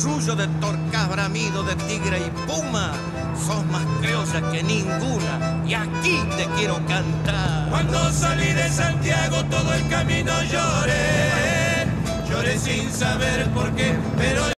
Suyo de torcas bramido, de tigre y puma, sos más criolla que ninguna, y aquí te quiero cantar. Cuando salí de Santiago todo el camino lloré, lloré sin saber por qué, pero